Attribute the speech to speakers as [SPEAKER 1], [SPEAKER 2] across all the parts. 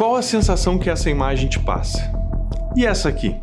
[SPEAKER 1] Qual a sensação que essa imagem te passa? E essa aqui?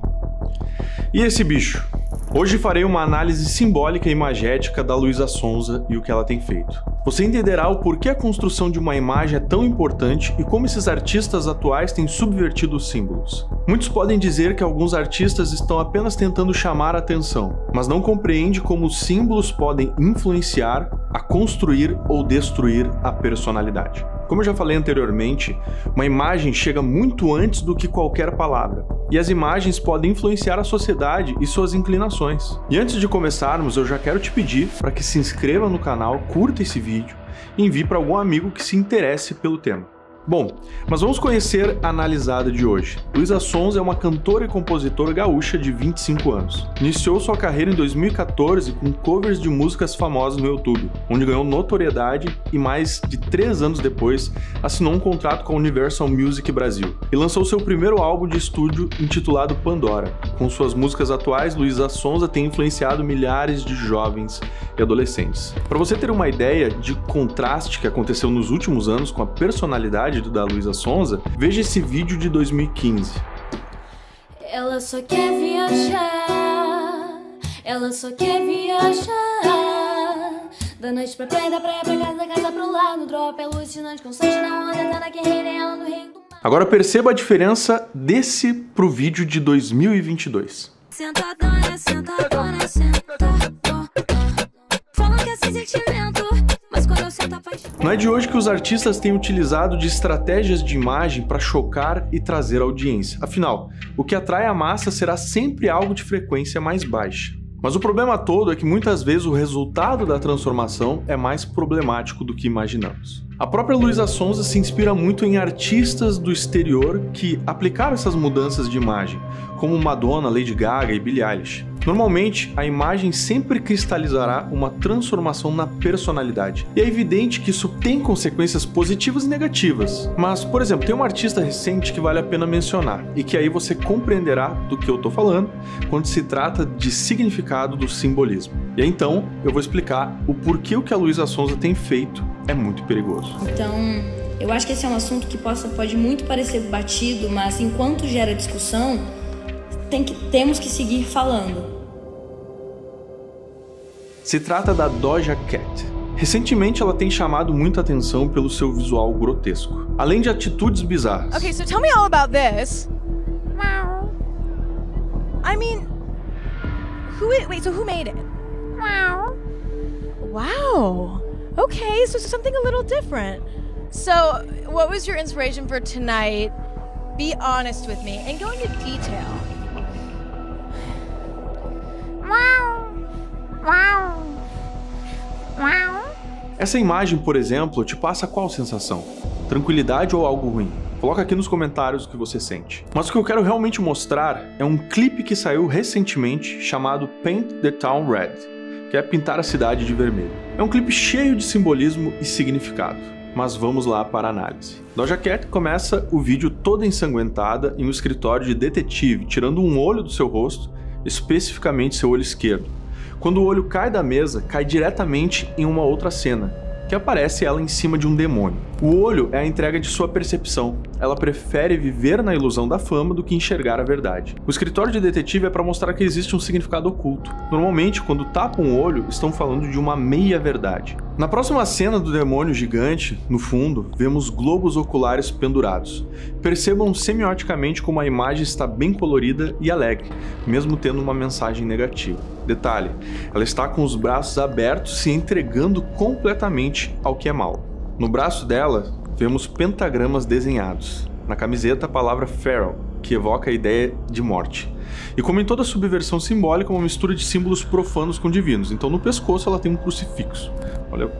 [SPEAKER 1] E esse bicho? Hoje farei uma análise simbólica e imagética da Luísa Sonza e o que ela tem feito. Você entenderá o porquê a construção de uma imagem é tão importante e como esses artistas atuais têm subvertido os símbolos. Muitos podem dizer que alguns artistas estão apenas tentando chamar a atenção, mas não compreende como os símbolos podem influenciar a construir ou destruir a personalidade. Como eu já falei anteriormente, uma imagem chega muito antes do que qualquer palavra, e as imagens podem influenciar a sociedade e suas inclinações. E antes de começarmos, eu já quero te pedir para que se inscreva no canal, curta esse vídeo e envie para algum amigo que se interesse pelo tema. Bom, mas vamos conhecer a analisada de hoje. Luísa Sons é uma cantora e compositora gaúcha de 25 anos. Iniciou sua carreira em 2014 com covers de músicas famosas no YouTube, onde ganhou notoriedade e mais de três anos depois assinou um contrato com a Universal Music Brasil e lançou seu primeiro álbum de estúdio intitulado Pandora. Com suas músicas atuais, Luísa Sonza tem influenciado milhares de jovens e adolescentes. Para você ter uma ideia de contraste que aconteceu nos últimos anos com a personalidade da Luísa Sonza, veja esse vídeo de 2015.
[SPEAKER 2] Ela só quer viajar, ela só quer viajar. Da noite pra praia, da praia pra casa, da casa pro lar, no drop, é alucinante, constante na onda, tá na guerreira, ela no reino do mar.
[SPEAKER 1] Agora perceba a diferença desse pro vídeo de 2022.
[SPEAKER 2] Sentadona, sentadona, sentadona. Falam que é sentimento,
[SPEAKER 1] Não é de hoje que os artistas têm utilizado de estratégias de imagem para chocar e trazer audiência. Afinal, o que atrai a massa será sempre algo de frequência mais baixa. Mas o problema todo é que muitas vezes o resultado da transformação é mais problemático do que imaginamos. A própria Luísa Sonza se inspira muito em artistas do exterior que aplicaram essas mudanças de imagem, como Madonna, Lady Gaga e Billie Eilish. Normalmente, a imagem sempre cristalizará uma transformação na personalidade. E é evidente que isso tem consequências positivas e negativas. Mas, por exemplo, tem uma artista recente que vale a pena mencionar e que aí você compreenderá do que eu tô falando quando se trata de significado do simbolismo. E aí, então, eu vou explicar o porquê o que a Luísa Sonza tem feito é muito perigoso.
[SPEAKER 3] Então, eu acho que esse é um assunto que possa, pode muito parecer batido, mas enquanto gera discussão, tem que, temos que seguir falando.
[SPEAKER 1] Se trata da Doja Cat. Recentemente ela tem chamado muita atenção pelo seu visual grotesco, além de atitudes bizarras.
[SPEAKER 4] Okay, so tell me all about this. I mean, who? Wait, so who made it? Wow. Okay, so something a little different. So, what was your inspiration for tonight? Be honest with me and go into detail.
[SPEAKER 1] Essa imagem, por exemplo, te passa qual sensação? Tranquilidade ou algo ruim? Coloca aqui nos comentários o que você sente. Mas o que eu quero realmente mostrar é um clipe que saiu recentemente chamado Paint the Town Red, que é pintar a cidade de vermelho. É um clipe cheio de simbolismo e significado. Mas vamos lá para a análise. Doja Cat começa o vídeo toda ensanguentada em um escritório de detetive, tirando um olho do seu rosto, especificamente seu olho esquerdo. Quando o olho cai da mesa, cai diretamente em uma outra cena, que aparece ela em cima de um demônio. O olho é a entrega de sua percepção. Ela prefere viver na ilusão da fama do que enxergar a verdade. O escritório de detetive é para mostrar que existe um significado oculto. Normalmente, quando tapam o olho, estão falando de uma meia-verdade. Na próxima cena do demônio gigante, no fundo, vemos globos oculares pendurados. Percebam semioticamente como a imagem está bem colorida e alegre, mesmo tendo uma mensagem negativa. Detalhe, ela está com os braços abertos se entregando completamente ao que é mal. No braço dela, vemos pentagramas desenhados. Na camiseta, a palavra Feral, que evoca a ideia de morte. E como em toda subversão simbólica, uma mistura de símbolos profanos com divinos. Então no pescoço ela tem um crucifixo. Olha.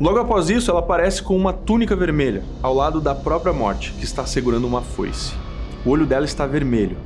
[SPEAKER 1] Logo após isso, ela aparece com uma túnica vermelha, ao lado da própria morte, que está segurando uma foice. O olho dela está vermelho,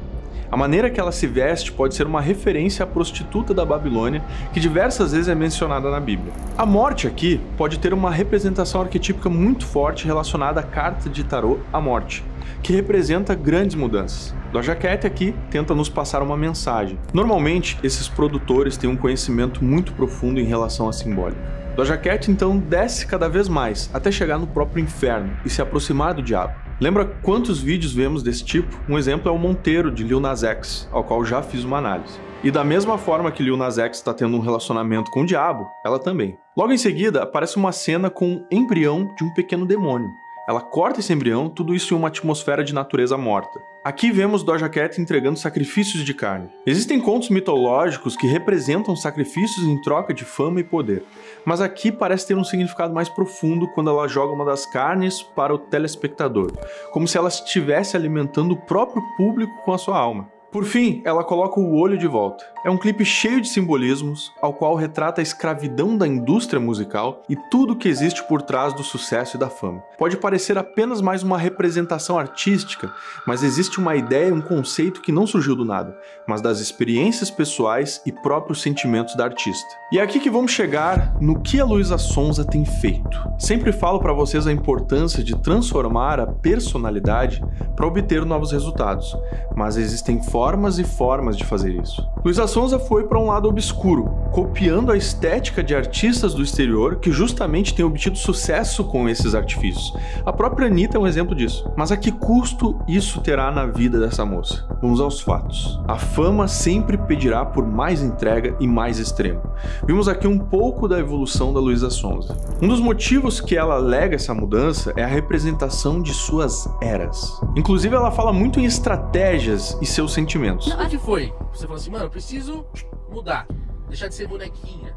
[SPEAKER 1] a maneira que ela se veste pode ser uma referência à prostituta da Babilônia, que diversas vezes é mencionada na Bíblia. A morte aqui pode ter uma representação arquetípica muito forte relacionada à carta de tarô A Morte, que representa grandes mudanças. Doja Cat aqui tenta nos passar uma mensagem. Normalmente, esses produtores têm um conhecimento muito profundo em relação à simbólica. Doja Cat então desce cada vez mais, até chegar no próprio inferno e se aproximar do diabo. Lembra quantos vídeos vemos desse tipo? Um exemplo é o Monteiro de Lil Nas X, ao qual já fiz uma análise. E da mesma forma que Lil Nas X está tendo um relacionamento com o diabo, ela também. Logo em seguida, aparece uma cena com um embrião de um pequeno demônio. Ela corta esse embrião, tudo isso em uma atmosfera de natureza morta. Aqui vemos Doja Cat entregando sacrifícios de carne. Existem contos mitológicos que representam sacrifícios em troca de fama e poder, mas aqui parece ter um significado mais profundo quando ela joga uma das carnes para o telespectador, como se ela estivesse alimentando o próprio público com a sua alma. Por fim, ela coloca o olho de volta. É um clipe cheio de simbolismos, ao qual retrata a escravidão da indústria musical e tudo que existe por trás do sucesso e da fama. Pode parecer apenas mais uma representação artística, mas existe uma ideia e um conceito que não surgiu do nada, mas das experiências pessoais e próprios sentimentos da artista. E é aqui que vamos chegar no que a Luísa Sonza tem feito. Sempre falo para vocês a importância de transformar a personalidade para obter novos resultados, mas existem formas formas e formas de fazer isso. Luísa Sonza foi para um lado obscuro, copiando a estética de artistas do exterior que justamente têm obtido sucesso com esses artifícios. A própria Anitta é um exemplo disso. Mas a que custo isso terá na vida dessa moça? Vamos aos fatos. A fama sempre pedirá por mais entrega e mais extremo. Vimos aqui um pouco da evolução da Luísa Sonza. Um dos motivos que ela alega essa mudança é a representação de suas eras. Inclusive, ela fala muito em estratégias e seus sentimentos sentimentos.
[SPEAKER 5] O que foi? Você falou assim, mano, eu preciso mudar, deixar de ser bonequinha.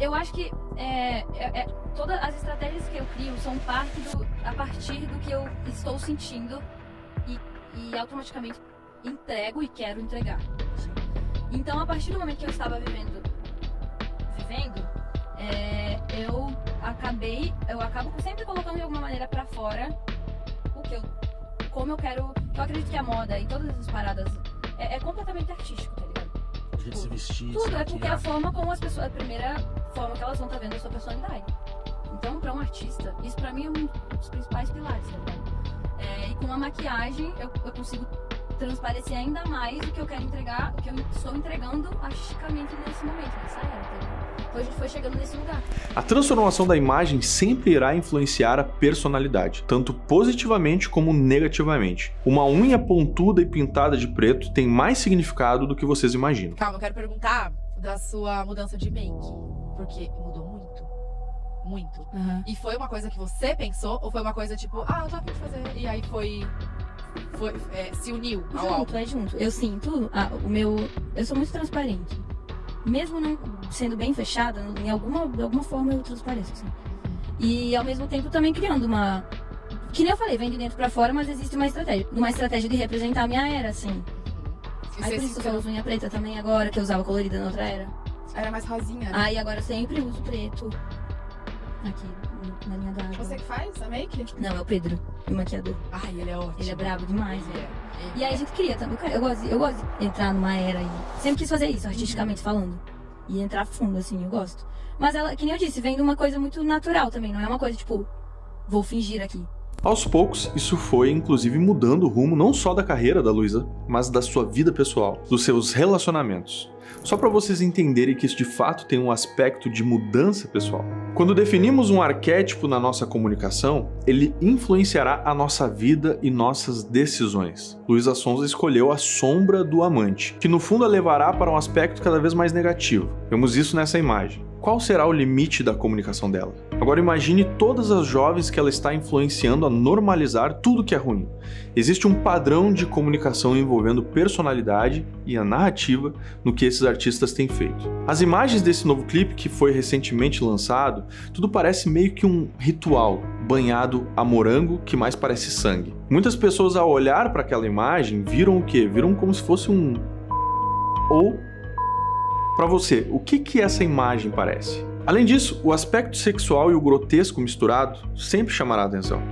[SPEAKER 3] Eu acho que é, é, é, todas as estratégias que eu crio são parte do, a partir do que eu estou sentindo e, e automaticamente entrego e quero entregar. Então, a partir do momento que eu estava vivendo, vivendo, é, eu acabei, eu acabo sempre colocando de alguma maneira para fora o que eu, como eu quero. Eu acredito que a moda e todas essas paradas é, é completamente artístico, tá ligado?
[SPEAKER 5] O jeito de se vestir,
[SPEAKER 3] Tudo, é porque
[SPEAKER 5] maquiar.
[SPEAKER 3] a forma como as pessoas. A primeira forma que elas vão estar vendo a sua personalidade. Então, pra um artista, isso pra mim é um dos principais pilares, tá ligado? É, e com a maquiagem, eu, eu consigo transparecer ainda mais o que eu quero entregar, o que eu estou entregando artisticamente nesse momento, nessa era, tá ligado? Então a gente foi chegando nesse lugar.
[SPEAKER 1] A transformação da imagem sempre irá influenciar a personalidade, tanto positivamente como negativamente. Uma unha pontuda e pintada de preto tem mais significado do que vocês imaginam.
[SPEAKER 6] Calma, eu quero perguntar da sua mudança de make. Porque mudou muito. Muito. E foi uma coisa que você pensou? Ou foi uma coisa tipo, ah, eu tô afim de fazer. E aí foi. foi é, se uniu ao álbum?
[SPEAKER 3] Junto, é junto. Eu sinto ah, o meu. Eu sou muito transparente. Mesmo não sendo bem fechada, em alguma, de alguma forma eu transpareço. Assim. E ao mesmo tempo também criando uma. Que nem eu falei, vem de dentro pra fora, mas existe uma estratégia. Uma estratégia de representar a minha era, assim.
[SPEAKER 6] E
[SPEAKER 3] Aí por isso que eu uso unha preta também agora, que eu usava colorida na outra era.
[SPEAKER 6] Era mais rosinha, né?
[SPEAKER 3] Aí agora eu sempre uso preto. Aqui, na linha d'água.
[SPEAKER 6] Você que faz a make?
[SPEAKER 3] Não, é o Pedro, o maquiador.
[SPEAKER 6] Ai, ele é ótimo.
[SPEAKER 3] Ele é brabo demais, velho.
[SPEAKER 6] é.
[SPEAKER 3] E aí a gente cria também. Eu gosto, eu gosto de entrar numa era aí. Sempre quis fazer isso, artisticamente falando. E entrar fundo, assim, eu gosto. Mas ela, que nem eu disse, vem de uma coisa muito natural também. Não é uma coisa tipo, vou fingir aqui.
[SPEAKER 1] Aos poucos, isso foi inclusive mudando o rumo não só da carreira da Luísa, mas da sua vida pessoal, dos seus relacionamentos. Só para vocês entenderem que isso de fato tem um aspecto de mudança pessoal. Quando definimos um arquétipo na nossa comunicação, ele influenciará a nossa vida e nossas decisões. Luísa Sonza escolheu a sombra do amante, que no fundo a levará para um aspecto cada vez mais negativo. Vemos isso nessa imagem. Qual será o limite da comunicação dela? Agora imagine todas as jovens que ela está influenciando a normalizar tudo que é ruim. Existe um padrão de comunicação envolvendo personalidade e a narrativa no que esses artistas têm feito. As imagens desse novo clipe que foi recentemente lançado, tudo parece meio que um ritual banhado a morango que mais parece sangue. Muitas pessoas ao olhar para aquela imagem viram o que? Viram como se fosse um ou para você, o que que essa imagem parece? Além disso, o aspecto sexual e o grotesco misturado sempre chamará atenção.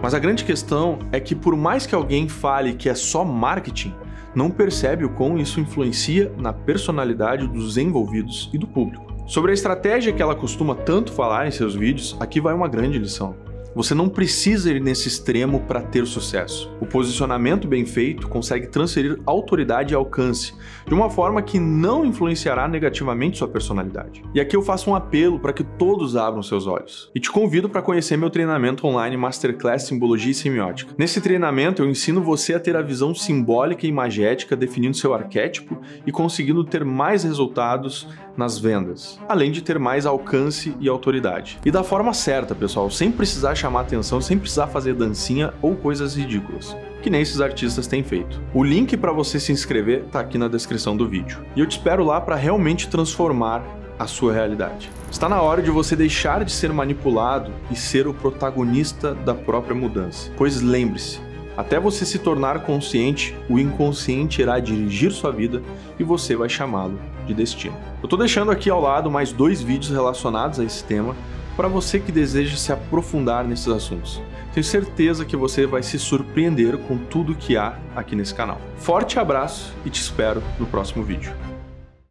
[SPEAKER 1] Mas a grande questão é que por mais que alguém fale que é só marketing, não percebe o quão isso influencia na personalidade dos envolvidos e do público. Sobre a estratégia que ela costuma tanto falar em seus vídeos, aqui vai uma grande lição. Você não precisa ir nesse extremo para ter sucesso. O posicionamento bem feito consegue transferir autoridade e alcance de uma forma que não influenciará negativamente sua personalidade. E aqui eu faço um apelo para que todos abram seus olhos. E te convido para conhecer meu treinamento online Masterclass Simbologia e Semiótica. Nesse treinamento eu ensino você a ter a visão simbólica e imagética definindo seu arquétipo e conseguindo ter mais resultados nas vendas, além de ter mais alcance e autoridade. E da forma certa, pessoal, sem precisar chamar atenção, sem precisar fazer dancinha ou coisas ridículas que nem esses artistas têm feito. O link para você se inscrever está aqui na descrição do vídeo. E eu te espero lá para realmente transformar a sua realidade. Está na hora de você deixar de ser manipulado e ser o protagonista da própria mudança. Pois lembre-se, até você se tornar consciente, o inconsciente irá dirigir sua vida e você vai chamá-lo de destino. Eu estou deixando aqui ao lado mais dois vídeos relacionados a esse tema para você que deseja se aprofundar nesses assuntos. Tenho certeza que você vai se surpreender com tudo que há aqui nesse canal. Forte abraço e te espero no próximo vídeo.